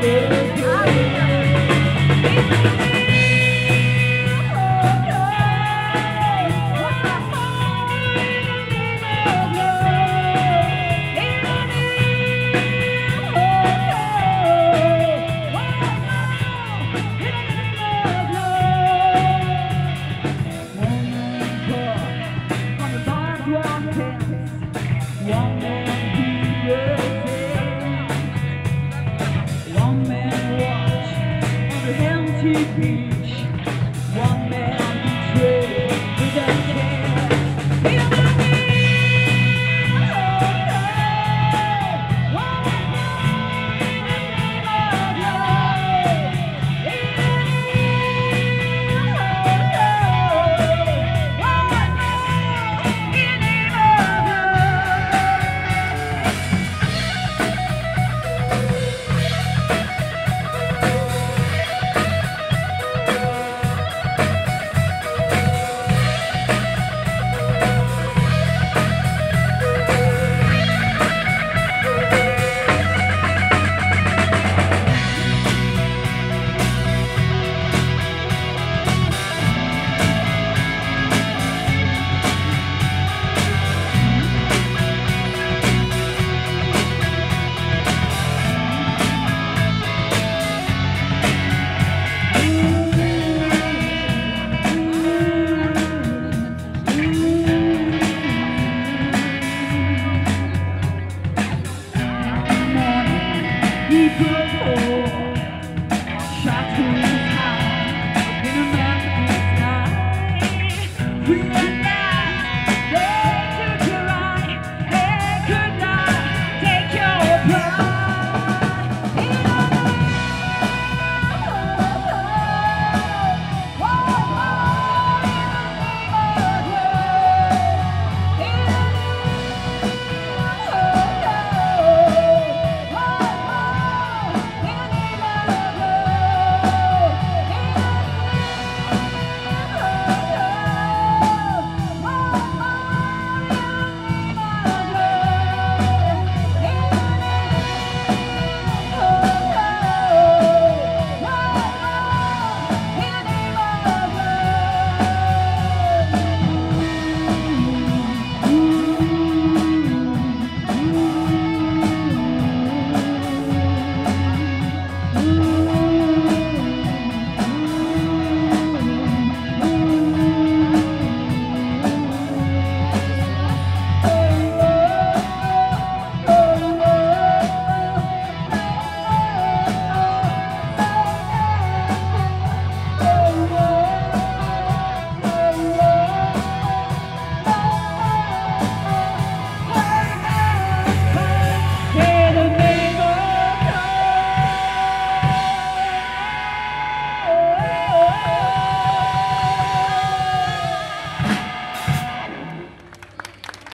baby. Keep